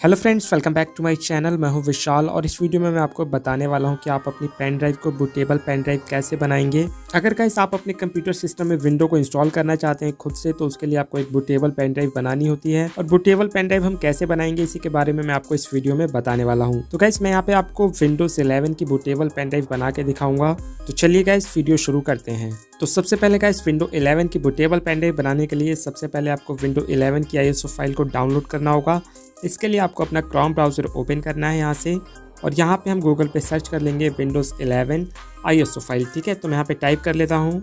Hello friends welcome back to my channel मैं हूँ विशाल और इस वीडियो में मैं आपको बताने वाला हूँ कि आप अपनी पेन ड्राइव को बुटेबल पेन ड्राइव कैसे बनाएँगे। अगर गाइस आप अपने कंप्यूटर सिस्टम में विंडो को इंस्टॉल करना चाहते हैं खुद से तो उसके लिए आपको एक बुटेबल पेन ड्राइव बनानी होती है। और बुटेबल पेन ड्राइव हम कैसे बनाएँगे, इसी के बारे में मैं आपको इस वीडियो में बताने वाला हूँ। तो गाइस मैं यहाँ पे आपको विंडोज़ इलेवन की बुटेबल पेन ड्राइव बना के दिखाऊँगा। तो चलिए गाइस वीडियो शुरू करते हैं। तो सबसे पहले का इस विंडो 11 की बुटेबल पेन ड्राइव बनाने के लिए सबसे पहले आपको विंडो 11 की आईएसओ फ़ाइल को डाउनलोड करना होगा। इसके लिए आपको अपना क्रोम ब्राउज़र ओपन करना है यहाँ से। और यहाँ पे हम गूगल पे सर्च कर लेंगे विंडोज़ 11 आईएसओ फ़ाइल ठीक है? तो मैं यहाँ पे टाइप कर लेता हूँ।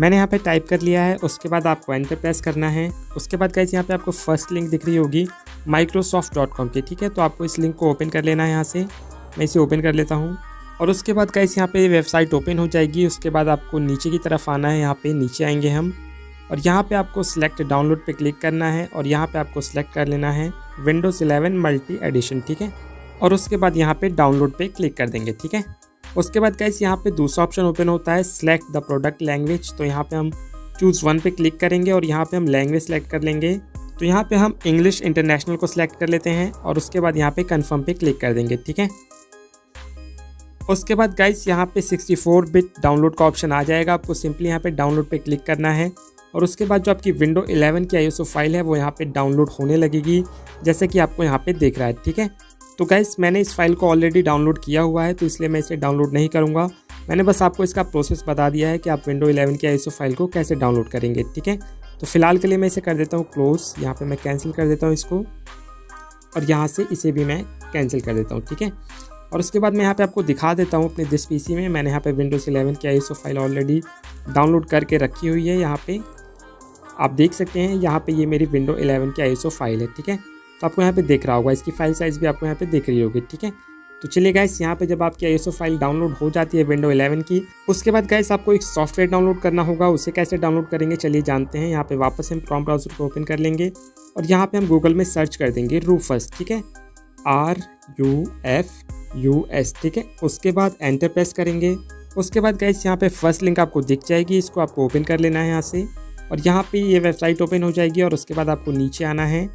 मैंने यहाँ पे टाइप कर लिया है, उसके बाद आपको एंटर प्रेस करना है। उसके बाद गाइज़ यहाँ पे आपको फ़र्स्ट लिंक दिख रही होगी माइक्रोसॉफ्ट डॉट कॉम की, ठीक है? तो आपको इस लिंक को ओपन कर लेना है यहाँ से। मैं इसे ओपन कर लेता हूँ। और उसके बाद गाइस यहाँ पे वेबसाइट ओपन हो जाएगी। उसके बाद आपको नीचे की तरफ़ आना है, यहाँ पे नीचे आएँगे हम। और यहाँ पे आपको सिलेक्ट डाउनलोड पे क्लिक करना है और यहाँ पे आपको सिलेक्ट कर लेना है विंडोज़ 11 मल्टी एडिशन ठीक है और उसके बाद यहाँ पे डाउनलोड पे क्लिक कर देंगे ठीक है उसके बाद गाइस यहाँ पे दूसरा ऑप्शन ओपन होता है सिलेक्ट द प्रोडक्ट लैंग्वेज तो यहाँ पे हम चूज़ वन पे क्लिक करेंगे और यहाँ पे हम लैंग्वेज सेलेक्ट कर लेंगे तो यहाँ पे हम इंग्लिश इंटरनेशनल को सिलेक्ट कर लेते हैं और उसके बाद यहाँ पे कन्फर्म पे क्लिक कर देंगे ठीक है उसके बाद गाइस यहाँ पे 64 बिट डाउनलोड का ऑप्शन आ जाएगा आपको सिंपली यहाँ पे डाउनलोड पे क्लिक करना है और उसके बाद जो आपकी विंडो 11 की आईएसओ फ़ाइल है, वो यहाँ पे डाउनलोड होने लगेगी, जैसे कि आपको यहाँ पे देख रहा है, ठीक है? तो गाइस मैंने इस फ़ाइल को ऑलरेडी डाउनलोड किया हुआ है तो इसलिए मैं इसे डाउनलोड नहीं करूँगा। मैंने बस आपको इसका प्रोसेस बता दिया है कि आप विंडो 11 की आईएसओ फ़ाइल को कैसे डाउनलोड करेंगे, ठीक है? तो फ़िलहाल के लिए मैं इसे कर देता हूँ क्लोज यहाँ पर मैं कैंसिल कर देता हूँ इसको, और यहाँ से इसे भी मैं कैंसिल कर देता हूँ, ठीक है? और उसके बाद मैं यहाँ पे आपको दिखा देता हूँ अपने दिस पीसी में, मैंने यहाँ पे विंडोज़ 11 की आईएसओ फ़ाइल ऑलरेडी डाउनलोड करके रखी हुई है, यहाँ पे आप देख सकते हैं, यहाँ पे ये मेरी विंडो 11 की आईएसओ फ़ाइल है, ठीक है? तो आपको यहाँ पे देख रहा होगा, इसकी फ़ाइल साइज़ भी आपको यहाँ पे देख रही होगी, ठीक है? तो चलिए गाइस यहाँ पे जब आपकी आईएसओ फ़ाइल डाउनलोड हो जाती है विंडो 11 की, उसके बाद गाइस आपको एक सॉफ्टवेयर डाउनलोड करना होगा, उसे कैसे डाउनलोड करेंगे, चलिए जानते हैं। यहाँ पे वापस हम क्रॉम ब्राउज़र को ओपन कर लेंगे और यहाँ पे हम गूगल में सर्च कर देंगे रूफस ठीक है? R U F U S ठीक है? उसके बाद एंटर प्रेस करेंगे। उसके बाद गाइस यहाँ पे फ़र्स्ट लिंक आपको दिख जाएगी, इसको आपको ओपन कर लेना है यहाँ से। और यहाँ पे ये वेबसाइट ओपन हो जाएगी और उसके बाद आपको नीचे आना है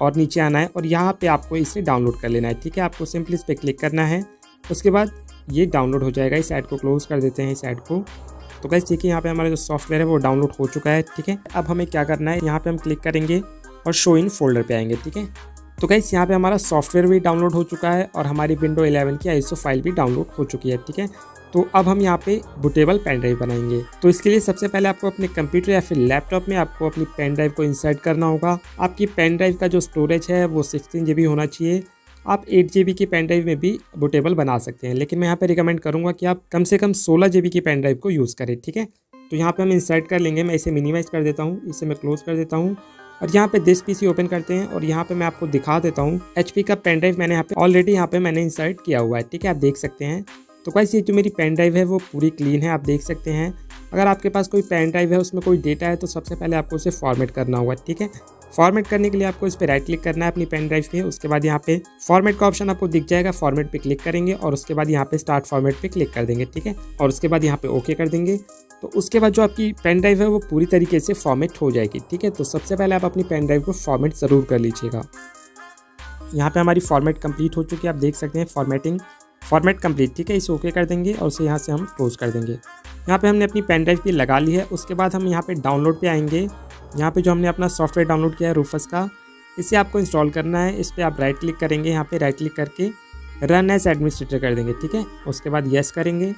और नीचे आना है और यहाँ पे आपको इसे डाउनलोड कर लेना है, ठीक है? आपको सिंपली इस पर क्लिक करना है। उसके बाद ये डाउनलोड हो जाएगा, इस ऐड को क्लोज कर देते हैं इस ऐड को। तो गैस है यहाँ पे हमारा जो सॉफ्टवेयर है वो डाउनलोड हो चुका है, ठीक है? अब हमें क्या करना है, यहाँ पे हम क्लिक करेंगे और शो इन फोल्डर पे आएँगे, ठीक है? तो गैस यहाँ पे हमारा सॉफ्टवेयर भी डाउनलोड हो चुका है और हमारी विंडो 11 की आई फ़ाइल भी डाउनलोड हो चुकी है, ठीक है? तो अब हम यहाँ पे बुटेबल पेन ड्राइव बनाएँगे। तो इसके लिए सबसे पहले आपको अपने कंप्यूटर या फिर लैपटॉप में आपको अपनी पेन ड्राइव को इंसर्ट करना होगा। आपकी पेन ड्राइव का जो स्टोरेज है, वो सिक्सटीन जी होना चाहिए। आप एट जी की पेन ड्राइव में भी बुटेबल बना सकते हैं। लेकिन मैं यहाँ पे रिकमेंड करूँगा कि आप कम से कम सोलह जी की पेन ड्राइव को यूज़ करें, ठीक है? तो यहाँ पे हम इंसर्ट कर लेंगे। मैं इसे मिनिमाइज कर देता हूँ। इसे मैं क्लोज कर देता हूँ। और यहाँ पे दिस पीसी ओपन करते हैं और यहाँ पे मैं आपको दिखा देता हूँ। एच का पेन ड्राइव मैंने यहाँ पे ऑलरेडी यहाँ पे मैंने इंसर्ट किया हुआ है, ठीक है? आप देख सकते हैं। तो कैसे ये जो मेरी पेन ड्राइव है, वो पूरी क्लीन है, आप देख सकते हैं। अगर आपके पास कोई पेन ड्राइव है, उसमें कोई डेटा है तो सबसे पहले आपको उसे फॉर्मेट करना होगा, ठीक है? फॉर्मेट करने के लिए आपको इस पर राइट क्लिक करना है अपनी पेन ड्राइव पे उसके बाद यहाँ पे फॉर्मेट का ऑप्शन आपको दिख जाएगा फॉर्मेट पे क्लिक करेंगे और उसके बाद यहाँ पे स्टार्ट फॉर्मेट पे क्लिक कर देंगे, ठीक है? और उसके बाद यहाँ पे ओके कर देंगे। तो उसके बाद जो आपकी पेन ड्राइव है, वो पूरी तरीके से फॉर्मेट हो जाएगी, ठीक है? तो सबसे पहले आप अपनी पेन ड्राइव को फॉर्मेट ज़रूर कर लीजिएगा। यहाँ पे हमारी फॉर्मेट कंप्लीट हो चुकी है, आप देख सकते हैं फॉर्मेटिंग फॉर्मेट कंप्लीट, ठीक है? इसे ओके कर देंगे और उसे यहाँ से हम क्लोज कर देंगे। यहाँ पे हमने अपनी पेन ड्राइव भी लगा ली है। उसके बाद हम यहाँ पे डाउनलोड पे आएँगे। यहाँ पे जो हमने अपना सॉफ्टवेयर डाउनलोड किया है रूफस का, इसे आपको इंस्टॉल करना है। इस पर आप राइट क्लिक करेंगे, यहाँ पर राइट क्लिक करके रन एज एडमिनिस्ट्रेटर कर देंगे, ठीक है? उसके बाद येस करेंगे।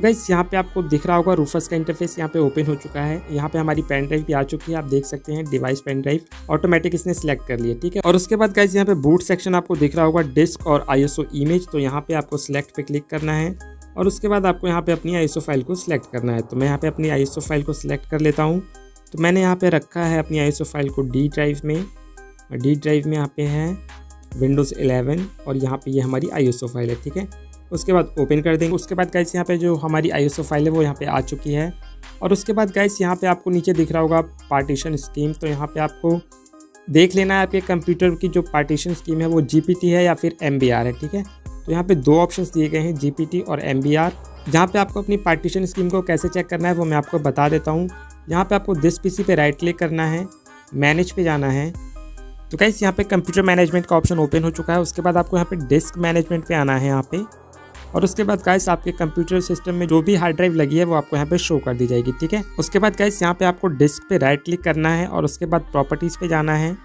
तो गाइस यहाँ पे आपको दिख रहा होगा रूफस का इंटरफेस यहाँ पे ओपन हो चुका है यहाँ पे हमारी पेन ड्राइव भी आ चुकी है आप देख सकते हैं डिवाइस पेन ड्राइव ऑटोमेटिक इसने सेलेक्ट कर लिया ठीक है और उसके बाद गाइस यहाँ पे बूट सेक्शन आपको दिख रहा होगा डिस्क और आईएसओ इमेज तो यहाँ पे आपको सिलेक्ट पे क्लिक करना है और उसके बाद आपको यहाँ पे अपनी आईएसओ फ़ाइल को सिलेक्ट करना है तो मैं यहाँ पे अपनी आईएसओ फ़ाइल को सिलेक्ट कर लेता हूँ तो मैंने यहाँ पे रखा है अपनी आईएसओ फ़ाइल को डी ड्राइव में डी ड्राइव में यहाँ पे है विंडोज़ 11 और यहाँ पे ये हमारी आईएसओ फ़ाइल है ठीक है उसके बाद ओपन कर देंगे। उसके बाद गाइस यहाँ पे जो हमारी आईएसओ फ़ाइल है, वो यहाँ पे आ चुकी है। और उसके बाद गाइस यहाँ पे आपको नीचे दिख रहा होगा पार्टीशन स्कीम तो यहाँ पे आपको देख लेना है आपके कंप्यूटर की जो पार्टीशन स्कीम है, वो जीपीटी है या फिर एमबीआर है, ठीक है? तो यहाँ पे दो ऑप्शन दिए गए हैं जीपीटी और एम बी आर जहाँ पे आपको अपनी पार्टीशन स्कीम को कैसे चेक करना है, वो मैं आपको बता देता हूँ। यहाँ पे आपको दिस पीसी पे राइट क्लिक करना है मैनेज पे जाना है। तो गाइस यहाँ पे कंप्यूटर मैनेजमेंट का ऑप्शन ओपन हो चुका है। उसके बाद आपको यहाँ पे डिस्क मैनेजमेंट पे आना है, यहाँ पे। और उसके बाद गाइस आपके कंप्यूटर सिस्टम में जो भी हार्ड ड्राइव लगी है, वो आपको यहाँ पे शो कर दी जाएगी, ठीक है? उसके बाद गाइस यहाँ पे आपको डिस्क पे राइट क्लिक करना है और उसके बाद प्रॉपर्टीज़ पे जाना है।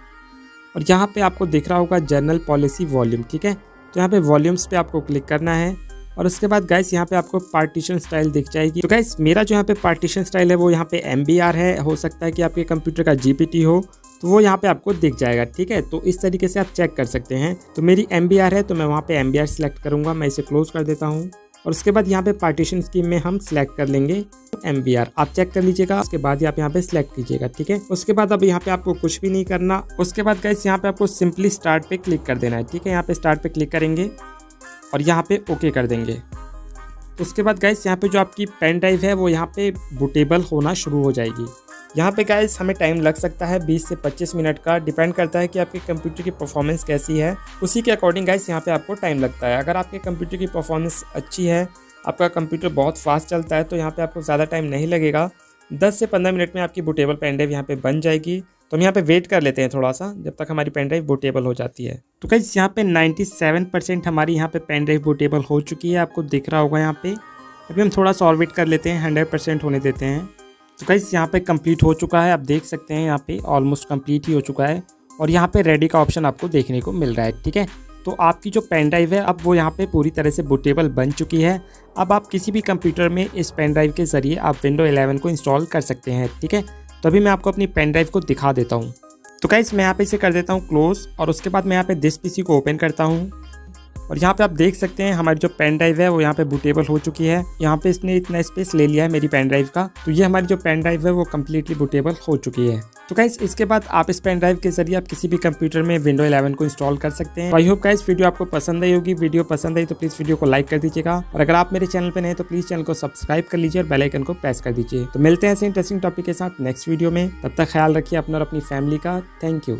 और यहाँ पे आपको दिख रहा होगा जर्नल पॉलिसी वॉल्यूम ठीक है? तो यहाँ पे वॉल्यूम्स पे आपको क्लिक करना है। और उसके बाद गाइस यहाँ पे आपको पार्टीशन स्टाइल दिख जाएगी। तो गाइस मेरा जो यहाँ पे पार्टीशन स्टाइल है, वो यहाँ पे एम है। हो सकता है कि आपके कंप्यूटर का जीपीटी हो। तो वो यहाँ पे आपको दिख जाएगा, ठीक है? तो इस तरीके से आप चेक कर सकते हैं। तो मेरी एमबीआर है तो मैं वहाँ पे एम सिलेक्ट करूँगा, मैं इसे क्लोज कर देता हूँ। और उसके बाद यहाँ पे पार्टीशन स्कीम में हम सिलेक्ट कर लेंगे एमबीआर आप चेक कर लीजिएगा, उसके बाद आप यहाँ पे सिलेक्ट कीजिएगा, ठीक है? उसके बाद अब यहाँ पे आपको कुछ भी नहीं करना। उसके बाद गैस यहाँ पे आपको सिंपली स्टार्ट पे क्लिक कर देना है, ठीक है? यहाँ पे स्टार्ट पे क्लिक करेंगे और यहाँ पे ओके कर देंगे। उसके बाद गैस यहाँ पे जो आपकी पेन ड्राइव है, वो यहाँ पे बुटेबल होना शुरू हो जाएगी। यहाँ पे गाइस हमें टाइम लग सकता है 20 से 25 मिनट का। डिपेंड करता है कि आपके कंप्यूटर की परफॉर्मेंस कैसी है। उसी के अकॉर्डिंग गाइस यहाँ पे आपको टाइम लगता है। अगर आपके कंप्यूटर की परफॉर्मेंस अच्छी है, आपका कंप्यूटर बहुत फास्ट चलता है तो यहाँ पे आपको ज़्यादा टाइम नहीं लगेगा। 10 से 15 मिनट में आपकी बुटेबल पेन ड्राइव यहाँ पर बन जाएगी। तो हम यहाँ पे वेट कर लेते हैं थोड़ा सा जब तक हमारी पेन ड्राइव बुटेबल हो जाती है। तो कहीं यहाँ पे 97 परसेंट हमारी यहाँ पे पेन ड्राइव बुटेबल हो चुकी है। आपको दिख रहा होगा यहाँ पे। अभी हम थोड़ा सा और वेट कर लेते हैं हंड्रेड परसेंट होने देते हैं। तो कहीं यहाँ पे कंप्लीट हो चुका है। आप देख सकते हैं यहाँ पे ऑलमोस्ट कंप्लीट ही हो चुका है और यहाँ पे रेडी का ऑप्शन आपको देखने को मिल रहा है, ठीक है? तो आपकी जो पेन ड्राइव है, अब वो यहाँ पे पूरी तरह से बुटेबल बन चुकी है। अब आप किसी भी कंप्यूटर में इस पेन ड्राइव के ज़रिए आप विंडो 11 को इंस्टॉल कर सकते हैं, ठीक है? तो अभी मैं आपको अपनी पेन ड्राइव को दिखा देता हूँ। तो कैसे मैं यहाँ पे इसे कर देता हूँ क्लोज और उसके बाद मैं यहाँ पे दिस पीसी को ओपन करता हूँ। और यहाँ पे आप देख सकते हैं हमारी जो पेन ड्राइव है, वो यहाँ पे बुटेबल हो चुकी है। यहाँ पे इसने इतना स्पेस ले लिया है मेरी पेन ड्राइव का। तो ये हमारी जो पेन ड्राइव है, वो कम्प्लीटली बुटेबल हो चुकी है। तो गाइस इसके बाद आप इस पेन ड्राइव के ज़रिए आप किसी भी कंप्यूटर में विंडो 11 को इंस्टॉल कर सकते हैं। आई होप गाइस वीडियो आपको पसंद आई होगी। वीडियो पसंद आई तो प्लीज़ वीडियो को लाइक कर दीजिएगा। और अगर आप मेरे चैनल पर नए तो प्लीज़ चैनल को सब्सक्राइब कर लीजिए और बेलाइकन को प्रेस कर दीजिए। तो मिलते हैं ऐसे इंटरेस्टिंग टॉपिक के साथ नेक्स्ट वीडियो में। तब तक ख्याल रखिए अपना और अपनी फैमिली का। Thank you